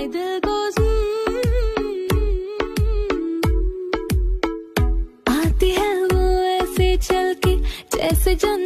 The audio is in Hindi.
हाय दिल को आती है वो ऐसे चल के जैसे जन्नत